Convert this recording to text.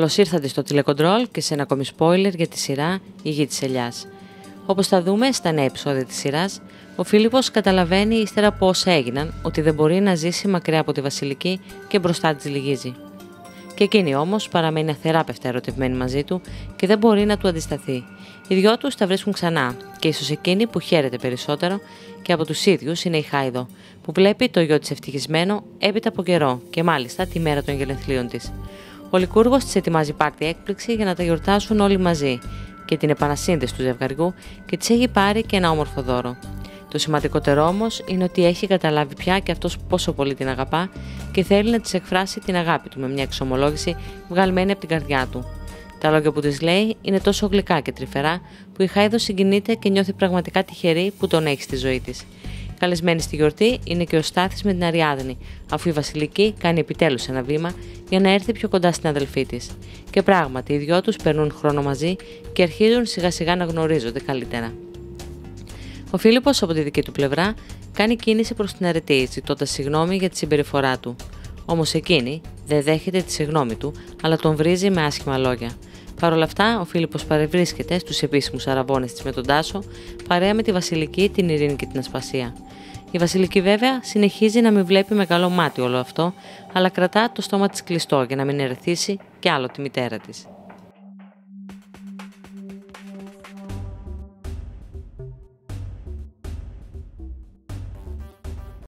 Καλώς ήρθατε στο τηλεκοντρόλ και σε ένα ακόμη spoiler για τη σειρά Η Γη της Ελιάς. Όπως θα δούμε στα νέα επεισόδια της σειράς, ο Φίλιππος καταλαβαίνει ύστερα από όσα έγιναν ότι δεν μπορεί να ζήσει μακριά από τη Βασιλική και μπροστά της λυγίζει. Και εκείνη όμως παραμένει αθεράπευτα ερωτευμένη μαζί του και δεν μπορεί να του αντισταθεί. Οι δυο τους τα βρίσκουν ξανά και ίσως εκείνη που χαίρεται περισσότερο και από τους ίδιους είναι η Χάιδο, που βλέπει το γιο της ευτυχισμένο έπειτα από καιρό και μάλιστα τη μέρα των γενεθλίων της. Ο Λικούργο τη ετοιμάζει πάρτι έκπληξη για να τα γιορτάσουν όλοι μαζί και την επανασύνδεση του ζευγαριού και τη έχει πάρει και ένα όμορφο δώρο. Το σημαντικότερο όμως είναι ότι έχει καταλάβει πια και αυτός πόσο πολύ την αγαπά και θέλει να της εκφράσει την αγάπη του με μια εξομολόγηση βγαλμένη από την καρδιά του. Τα λόγια που της λέει είναι τόσο γλυκά και τρυφερά που η Χάιδος συγκινείται και νιώθει πραγματικά τυχερή που τον έχει στη ζωή της. Καλεσμένη στη γιορτή είναι και ο Στάθης με την Αριάδνη, αφού η Βασιλική κάνει επιτέλους ένα βήμα για να έρθει πιο κοντά στην αδελφή της. Και πράγματι, οι δυο τους περνούν χρόνο μαζί και αρχίζουν σιγά σιγά να γνωρίζονται καλύτερα. Ο Φίλιππος από τη δική του πλευρά κάνει κίνηση προς την αρετή, ζητώντας συγγνώμη για τη συμπεριφορά του. Όμως εκείνη δεν δέχεται τη συγγνώμη του, αλλά τον βρίζει με άσχημα λόγια. Παρ' όλα αυτά, ο Φίλιππος παρευρίσκεται στους επίσημους αραβώνες της με τον Τάσο, παρέα με τη Βασιλική, την Ειρήνη και την Ασπασία. Η Βασιλική, βέβαια, συνεχίζει να μην βλέπει με καλό μάτι όλο αυτό, αλλά κρατά το στόμα της κλειστό για να μην ερεθίσει κι άλλο τη μητέρα της.